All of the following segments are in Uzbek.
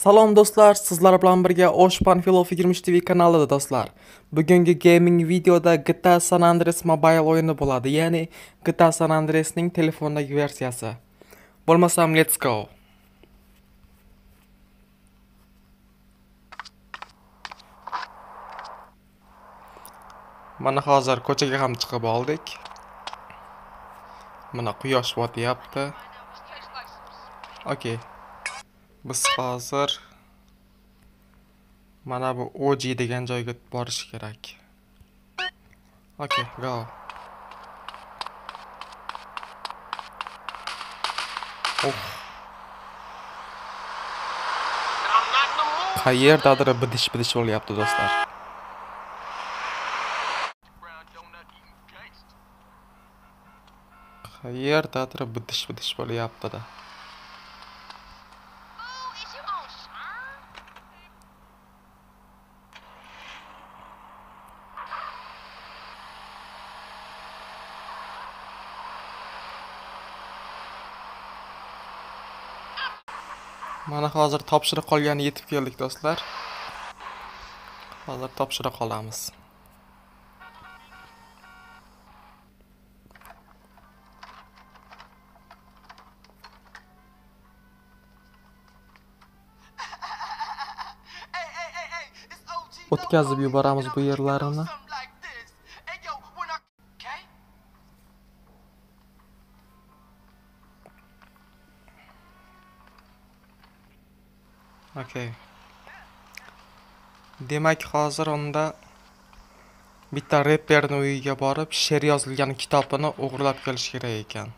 Salom do'stlar, sizlar bilan birga Osh Panfilov 20 TV kanalida do'stlar. Bugungi gaming videoda GTA San Andreas Mobile o'yini bo'ladi, ya'ni GTA San Andreasning telefondagi versiyasi. Bo'lmasam, let's go. Mana hozir ko'chaga ham chiqib oldik. Mana quyosh botyapti. Okey. Biz hozir mana bu OG degan joyga borish kerak. okay go. Oh, qayerdadir bidish-bidish bo'lyapti do'stlar. Qayerdadir bidish-bidish bo'lyapti-da. Mana hozir topshiriq qolgani yetib keldik do'stlar. Hozir topshiriq olamiz. O'tkazib yuboramiz bu yerlarini. Okey. Demak, hozir unda bitta reperni uyiga borib, she'r yozilgan kitobini o'g'irlab kelish kerak ekan.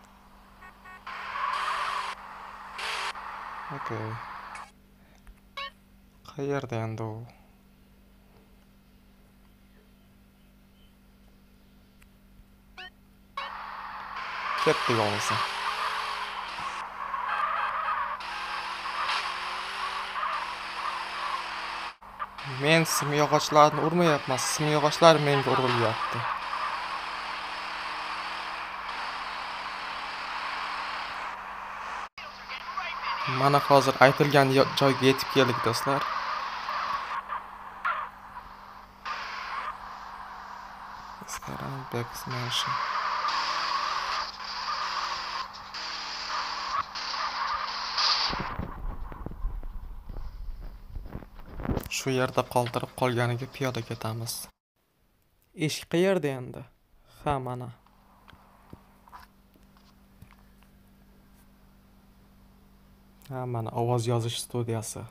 Okey. Qayerda endi u? Ketdik bo'lmasa. Men simyog'ochlarni urmayapman, simyog'ochlar menga urilyapti. Mana hozir aytilgan joyga yetib keldik do'stlar. Restaurant Beck's Shu yerda qoldirib qolganiga piyoda ketamiz. Eshik qayerda endi? Ha, mana. Ha, mana ovoz yozish studiyasi.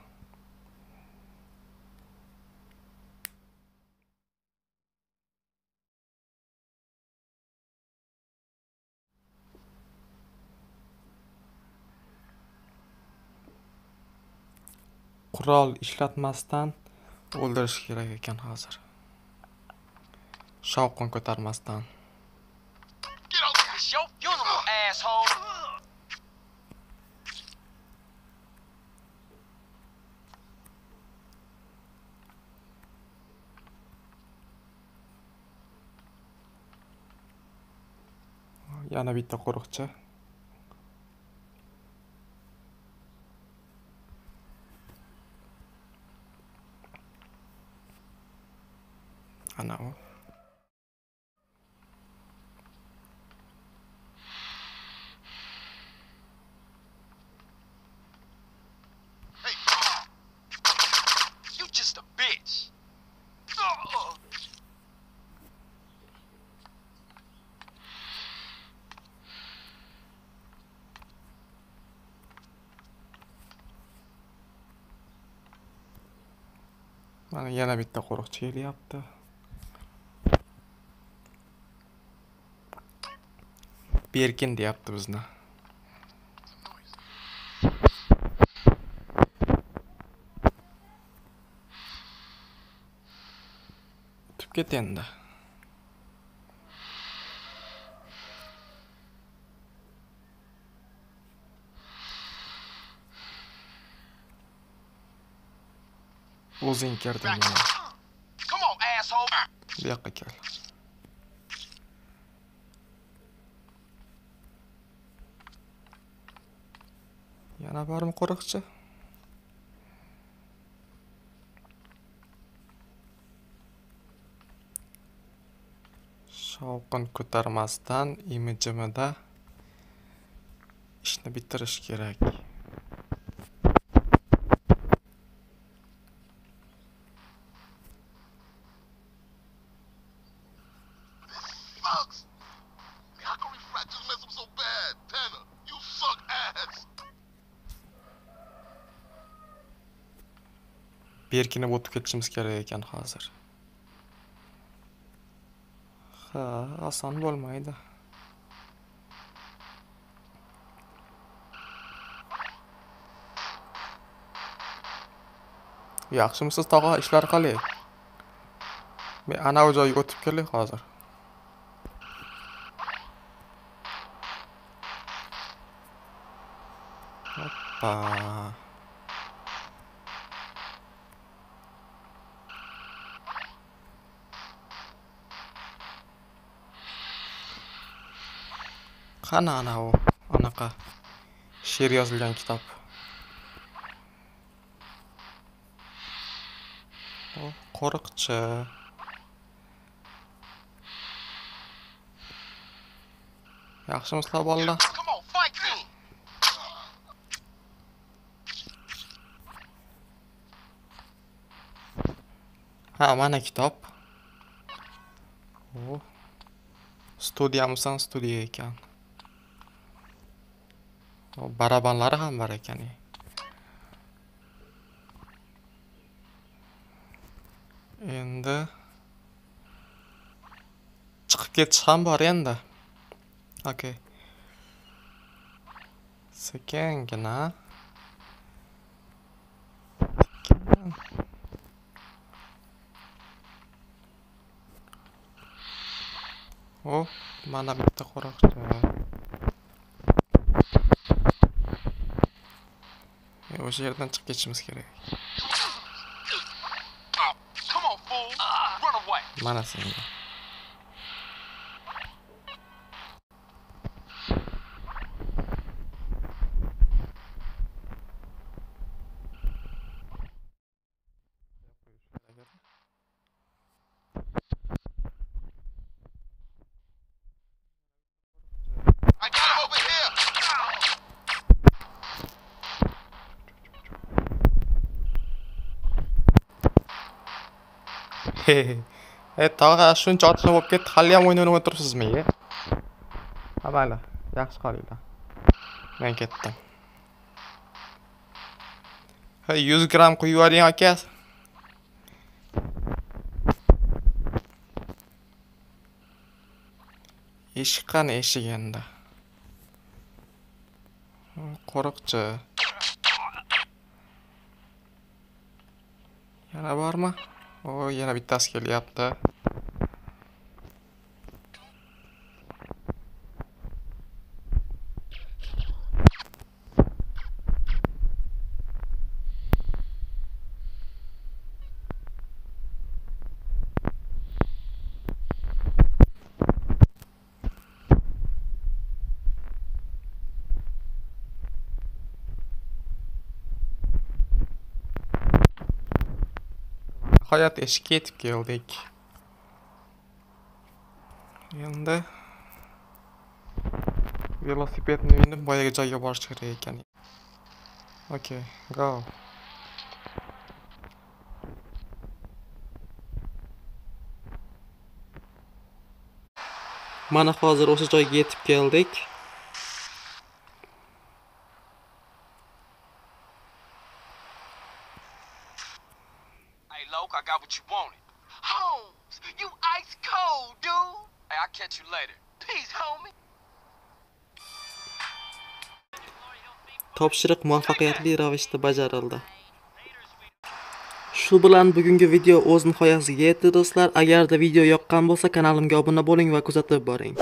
Qurol ishlatmasdan o'ldirish kerak ekan hozir. Shovqin ko'tarmasdan. Yana bitta qo'riqchi. Ana u. Hey. You just a bitch. Ugh. Mana yana bitta qo'riqchi kelyapti. Berkin Bir gün de yaptı biz Birgindi yaptığımızda. Tüketende. Uzun kerdim ya. Bir dakika gel. Yana bormi qo'riqchi? shovqin ko'tarmasdan imijimida ishni bitirish kerak berkinib o'tib ketishimiz kerak ekan hozir. Ha oson bo'lmaydi. Yaxshimisiz tog'a ishlar qalay men anavi joyga o'tib kelay hozir. Hoppa. Qani anavi anaqa she'r yozilgan kitob. Qo'riqchi. Yaxshimisizlar bolalar ha mana kitob. Studiyamisan studiya ekan barabanlari ham bor ekan. Endi chiqib ketish ham bor endi. Okey sekingina o mana bitta qo'riqchi. E, o'sha yerdan chiqib ketishimiz kerak Oh, come e tog'a shuncha otishma bo'lib ketdi hali ham o'yin o'ynab o'tiribsizmi e ha mayli yaxshi qolinglar men ketdim ha yuz gramm quyib yuboring aka eshik qani eshik endi qo'riqchi yana bormi o yana bittasi kelyapti nihoyat eshikka yetib keldik endi velosipedni minib boyagi joyga borish kerak ekan okey go. Mana hozir o'sha joyga yetib keldik. What you wanted. Holmes, you ice cold, dude! Hey, I'll catch you later. Peace, homie! Topshiriq muvaffaqiyatli ravishda bajarildi. Shu bilan bugungi video o'z nihoyasiga yetdi do'stlar. Agarda video yoqqan bo'lsa, kanalimga obuna bo'ling va kuzatib boring.